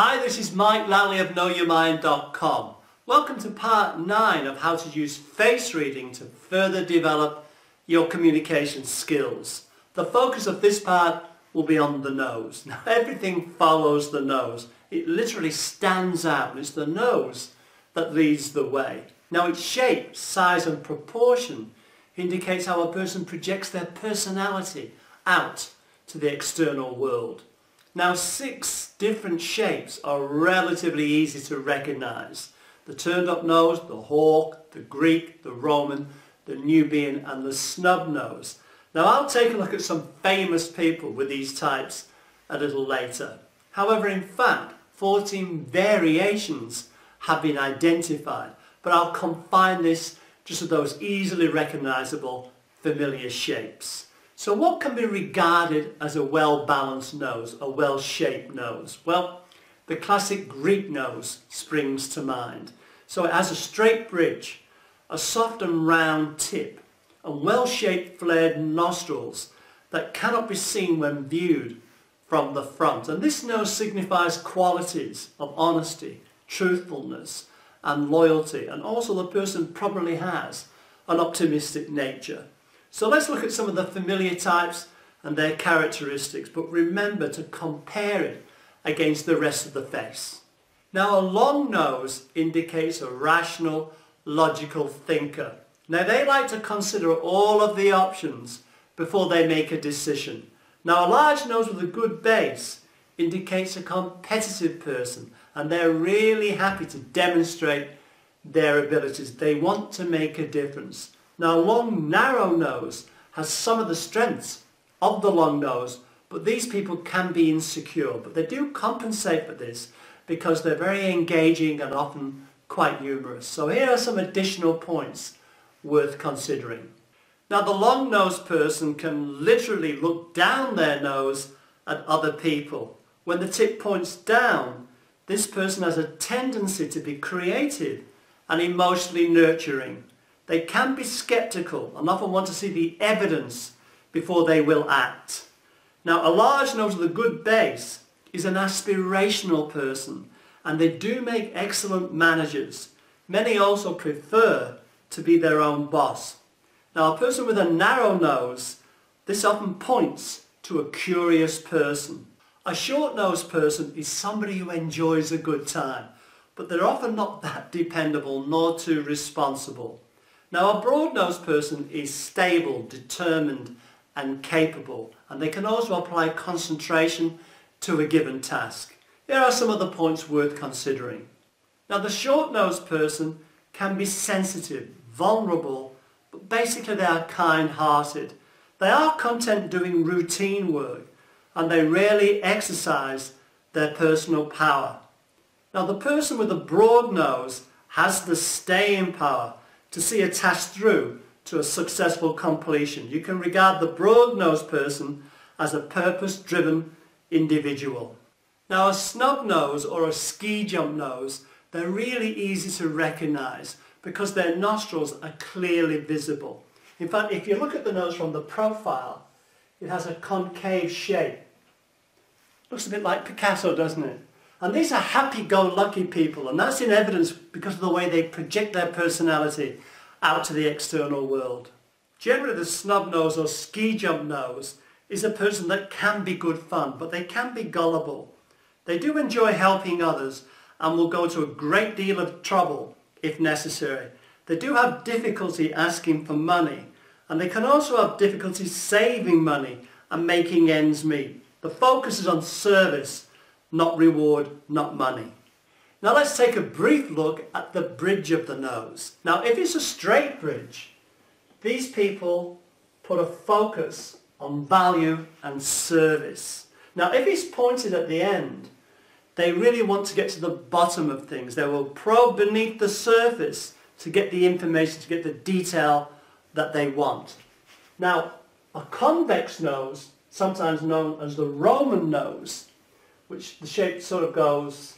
Hi, this is Mike Lally of KnowYourMind.com. Welcome to part 9 of how to use face reading to further develop your communication skills. The focus of this part will be on the nose. Now everything follows the nose. It literally stands out. It's the nose that leads the way. Now its shape, size and proportion indicates how a person projects their personality out to the external world. Now six different shapes are relatively easy to recognize. The turned up nose, the hawk, the Greek, the Roman, the Nubian and the snub nose. Now I'll take a look at some famous people with these types a little later. However, in fact, 14 variations have been identified, but I'll confine this just to those easily recognizable familiar shapes. So what can be regarded as a well-balanced nose, a well-shaped nose? Well, the classic Greek nose springs to mind. So it has a straight bridge, a soft and round tip, and well-shaped flared nostrils that cannot be seen when viewed from the front. And this nose signifies qualities of honesty, truthfulness and loyalty. And also the person probably has an optimistic nature. So let's look at some of the familiar types and their characteristics, but remember to compare it against the rest of the face. Now a long nose indicates a rational, logical thinker. Now they like to consider all of the options before they make a decision. Now a large nose with a good base indicates a competitive person and they're really happy to demonstrate their abilities. They want to make a difference. Now a long narrow nose has some of the strengths of the long nose but these people can be insecure but they do compensate for this because they're very engaging and often quite humorous. So here are some additional points worth considering. Now the long-nosed person can literally look down their nose at other people. When the tip points down, this person has a tendency to be creative and emotionally nurturing. They can be skeptical and often want to see the evidence before they will act. Now, a large nose with a good base is an aspirational person and they do make excellent managers. Many also prefer to be their own boss. Now, a person with a narrow nose, this often points to a curious person. A short-nosed person is somebody who enjoys a good time, but they're often not that dependable nor too responsible. Now a broad-nosed person is stable, determined and capable and they can also apply concentration to a given task. Here are some of the points worth considering. Now the short-nosed person can be sensitive, vulnerable, but basically they are kind-hearted. They are content doing routine work and they rarely exercise their personal power. Now the person with a broad nose has the staying power to see a task through to a successful completion. You can regard the broad-nosed person as a purpose-driven individual. Now a snub nose or a ski jump nose, they're really easy to recognize because their nostrils are clearly visible. In fact, if you look at the nose from the profile, it has a concave shape. Looks a bit like Picasso, doesn't it? And these are happy-go-lucky people, and that's in evidence because of the way they project their personality out to the external world. Generally, the snub nose or ski jump nose is a person that can be good fun, but they can be gullible. They do enjoy helping others and will go to a great deal of trouble if necessary. They do have difficulty asking for money, and they can also have difficulty saving money and making ends meet. The focus is on service not reward, not money. Now let's take a brief look at the bridge of the nose. Now if it's a straight bridge, these people put a focus on value and service. Now if it's pointed at the end, they really want to get to the bottom of things. They will probe beneath the surface to get the information, to get the detail that they want. Now, a convex nose, sometimes known as the Roman nose, which the shape sort of goes,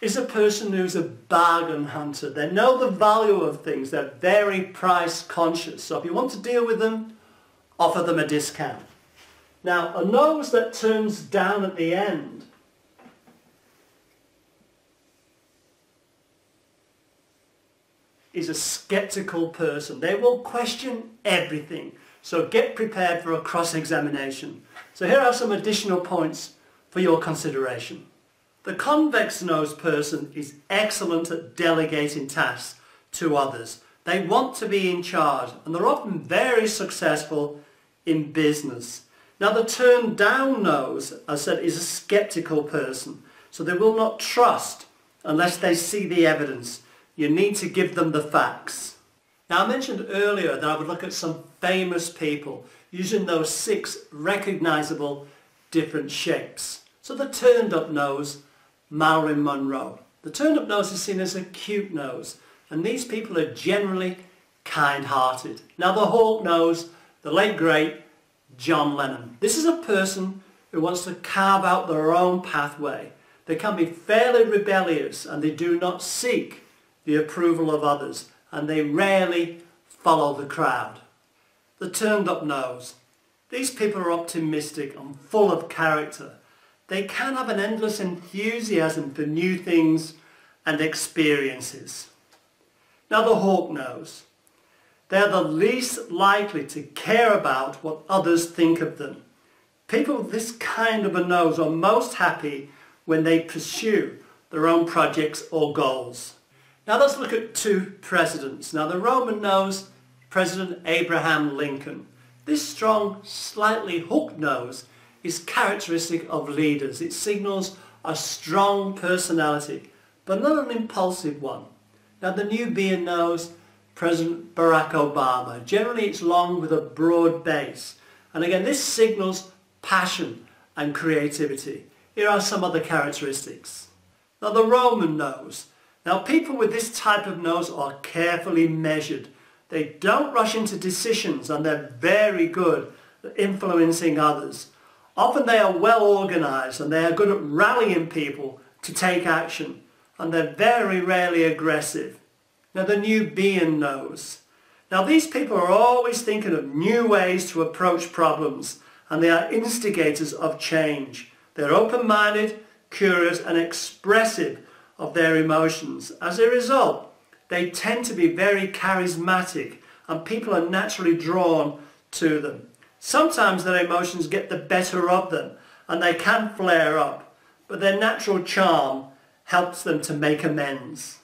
is a person who's a bargain hunter. They know the value of things. They're very price conscious. So if you want to deal with them, offer them a discount. Now, a nose that turns down at the end is a skeptical person. They will question everything. So get prepared for a cross-examination. So here are some additional points for your consideration. The convex nose person is excellent at delegating tasks to others. They want to be in charge and they're often very successful in business. Now the turned down nose, as I said, is a skeptical person. So they will not trust unless they see the evidence. You need to give them the facts. Now I mentioned earlier that I would look at some famous people using those six recognizable different shapes. So the turned up nose, Marilyn Monroe. The turned up nose is seen as a cute nose and these people are generally kind-hearted. Now the hawk nose, the late great John Lennon. This is a person who wants to carve out their own pathway. They can be fairly rebellious and they do not seek the approval of others and they rarely follow the crowd. The turned up nose. These people are optimistic and full of character. They can have an endless enthusiasm for new things and experiences. Now the hawk nose. They're the least likely to care about what others think of them. People with this kind of a nose are most happy when they pursue their own projects or goals. Now let's look at two presidents. Now the Roman nose, President Abraham Lincoln. This strong, slightly hooked nose is characteristic of leaders. It signals a strong personality, but not an impulsive one. Now the Nubian nose, President Barack Obama. Generally it's long with a broad base. And again, this signals passion and creativity. Here are some other characteristics. Now the Roman nose. Now people with this type of nose are carefully measured. They don't rush into decisions and they're very good at influencing others. Often they are well organized and they are good at rallying people to take action and they're very rarely aggressive. Now the Nubian nose. Now these people are always thinking of new ways to approach problems and they are instigators of change. They're open-minded, curious and expressive of their emotions. As a result, they tend to be very charismatic and people are naturally drawn to them. Sometimes their emotions get the better of them and they can flare up, but their natural charm helps them to make amends.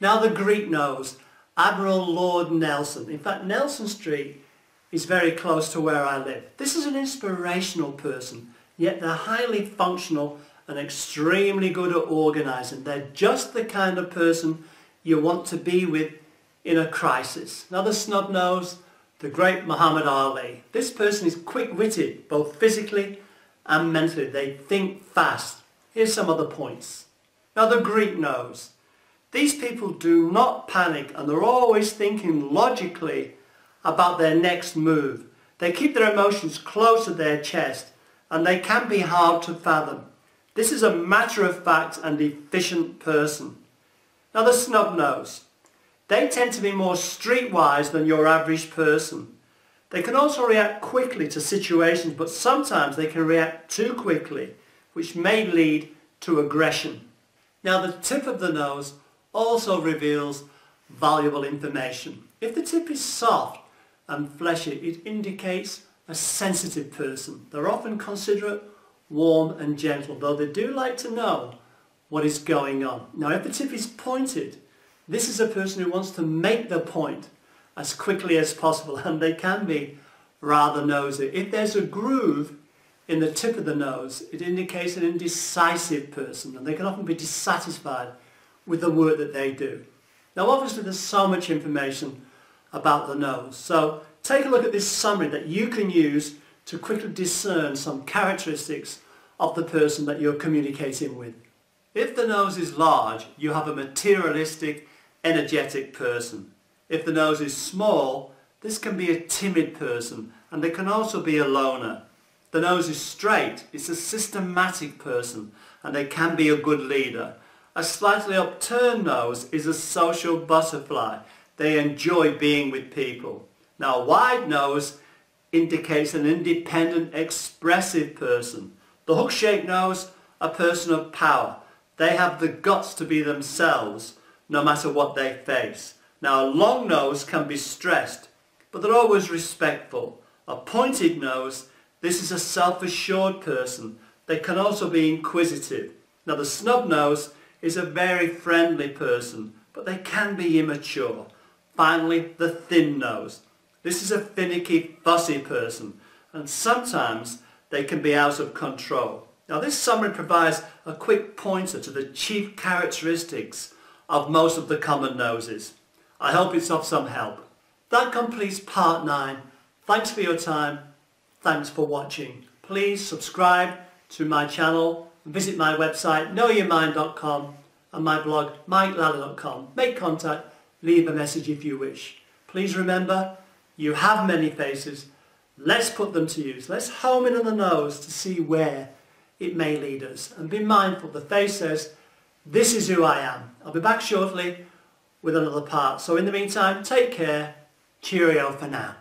Now the Greek nose Admiral Lord Nelson. In fact, Nelson Street is very close to where I live. This is an inspirational person, yet they're highly functional and extremely good at organising. They're just the kind of person you want to be with in a crisis. Now the snub nose, the great Muhammad Ali. This person is quick-witted, both physically and mentally. They think fast. Here's some other points. Now the Greek nose. These people do not panic and they're always thinking logically about their next move. They keep their emotions close to their chest and they can be hard to fathom. This is a matter-of-fact and efficient person. Now the snub nose. They tend to be more streetwise than your average person. They can also react quickly to situations, but sometimes they can react too quickly, which may lead to aggression. Now the tip of the nose also reveals valuable information. If the tip is soft and fleshy, it indicates a sensitive person. They're often considerate, warm and gentle, though they do like to know what is going on. Now if the tip is pointed, this is a person who wants to make the point as quickly as possible and they can be rather nosy. If there's a groove in the tip of the nose, it indicates an indecisive person and they can often be dissatisfied with the work that they do. Now obviously there's so much information about the nose. So take a look at this summary that you can use to quickly discern some characteristics of the person that you're communicating with. If the nose is large, you have a materialistic, energetic person. If the nose is small, this can be a timid person and they can also be a loner. The nose is straight, it's a systematic person and they can be a good leader. A slightly upturned nose is a social butterfly. They enjoy being with people. Now a wide nose indicates an independent, expressive person. The hook-shaped nose, a person of power. They have the guts to be themselves, no matter what they face. Now, a long nose can be stressed, but they're always respectful. A pointed nose, this is a self-assured person. They can also be inquisitive. Now, the snub nose is a very friendly person, but they can be immature. Finally, the thin nose. This is a finicky, fussy person, and sometimes they can be out of control. Now this summary provides a quick pointer to the chief characteristics of most of the common noses. I hope it's of some help. That completes part 9. Thanks for your time. Thanks for watching. Please subscribe to my channel and visit my website knowyourmind.com and my blog mikelally.com. Make contact, leave a message if you wish. Please remember, you have many faces Let's put them to use. Let's home in on the nose to see where it may lead us. And be mindful, the face says, this is who I am. I'll be back shortly with another part. So in the meantime, take care. Cheerio for now.